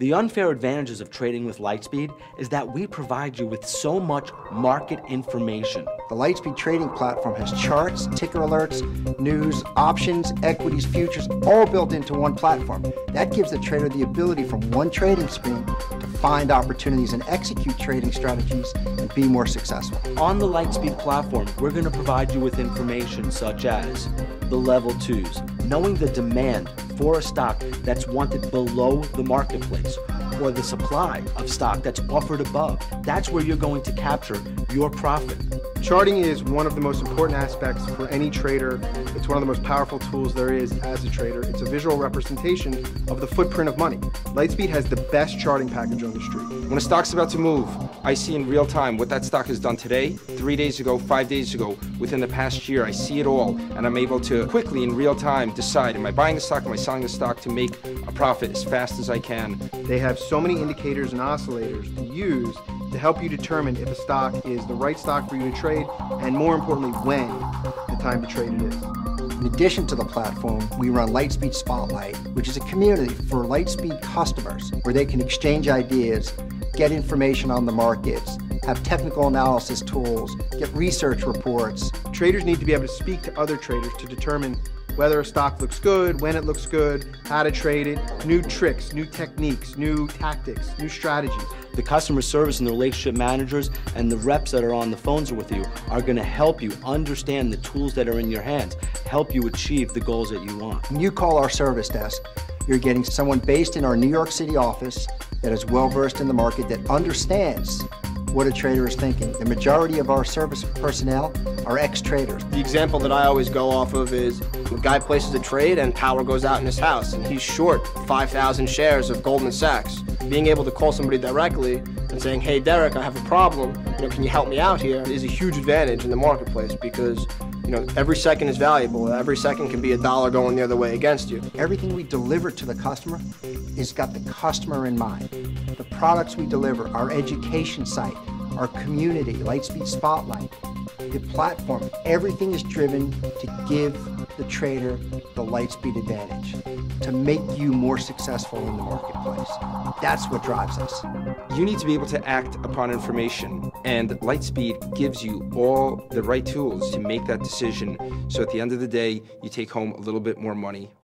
The unfair advantages of trading with Lightspeed is that we provide you with so much market information. The Lightspeed trading platform has charts, ticker alerts, news, options, equities, futures, all built into one platform. That gives the trader the ability from one trading screen to find opportunities and execute trading strategies and be more successful. On the Lightspeed platform, we're going to provide you with information such as the level twos, knowing the demand for a stock that's wanted below the marketplace or the supply of stock that's offered above. That's where you're going to capture your profit. Charting is one of the most important aspects for any trader. It's one of the most powerful tools there is as a trader. It's a visual representation of the footprint of money. Lightspeed has the best charting package on the street. When a stock's about to move, I see in real time what that stock has done today, three days ago, five days ago, within the past year. I see it all, and I'm able to quickly in real time decide, am I buying the stock, am I selling the stock to make a profit as fast as I can. They have so many indicators and oscillators to use to help you determine if a stock is the right stock for you to trade, and more importantly, when the time to trade it is. In addition to the platform, we run Lightspeed Spotlight, which is a community for Lightspeed customers where they can exchange ideas, get information on the markets, have technical analysis tools, get research reports. Traders need to be able to speak to other traders to determine whether a stock looks good, when it looks good, how to trade it, new tricks, new techniques, new tactics, new strategies. The customer service and the relationship managers and the reps that are on the phones with you are going to help you understand the tools that are in your hands, help you achieve the goals that you want. When you call our service desk, you're getting someone based in our New York City office that is well versed in the market, that understands what a trader is thinking. The majority of our service personnel are ex-traders. The example that I always go off of is a guy places a trade and power goes out in his house and he's short 5,000 shares of Goldman Sachs. Being able to call somebody directly and saying, hey Derek, I have a problem, you know, can you help me out here is a huge advantage in the marketplace because you know, every second is valuable. Every second can be a dollar going the other way against you. Everything we deliver to the customer is got the customer in mind. The products we deliver, our education site, our community, Lightspeed Spotlight, the platform, everything is driven to give the trader the Lightspeed advantage, to make you more successful in the marketplace. That's what drives us. You need to be able to act upon information, and Lightspeed gives you all the right tools to make that decision. So at the end of the day, you take home a little bit more money